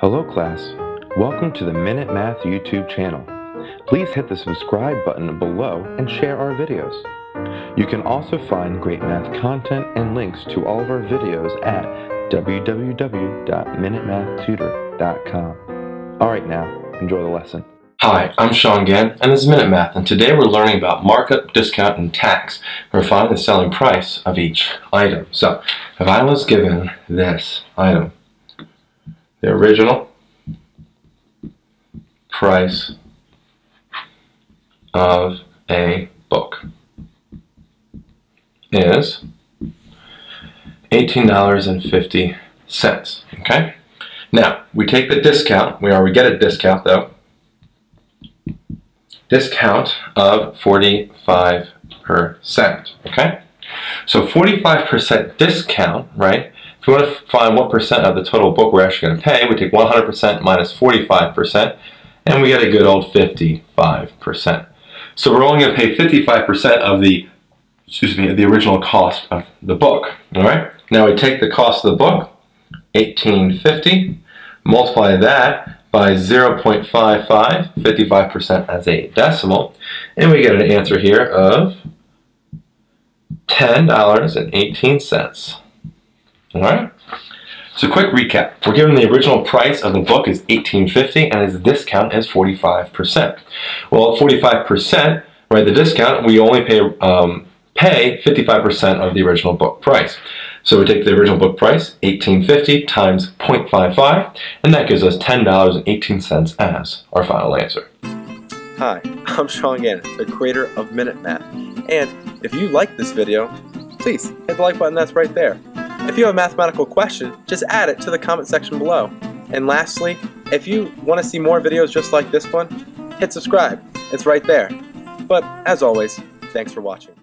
Hello class, welcome to the Minute Math YouTube channel. Please hit the subscribe button below and share our videos. You can also find great math content and links to all of our videos at www.minutemathtutor.com. Alright now, enjoy the lesson. Hi, I'm Sean Gannon, and this is Minute Math, and today we're learning about markup, discount, and tax. We're finding the selling price of each item. So, if I was given this item, the original price of a book is $18.50. Okay? Now, we take the discount. We already get a discount, though. Discount of 45%. Okay? So 45% discount, right? If we want to find what percent of the total book we're actually going to pay, we take 100% minus 45%, and we get a good old 55%. So we're only going to pay 55% of the, excuse me, the original cost of the book. All right. Now we take the cost of the book, 1850, multiply that by 0.55, 55% as a decimal, and we get an answer here of $10.18. Alright? So quick recap. We're given the original price of the book is $18.50 and its discount is 45%. Well, at 45%, right, the discount, we only pay um, pay 55% of the original book price. So we take the original book price, 18.50 times 0.55, and that gives us $10.18 as our final answer. Hi, I'm Sean Gannon, the creator of Minute Math. And if you like this video, please hit the like button that's right there. If you have a mathematical question, just add it to the comment section below. And lastly, if you want to see more videos just like this one, hit subscribe. It's right there. But as always, thanks for watching.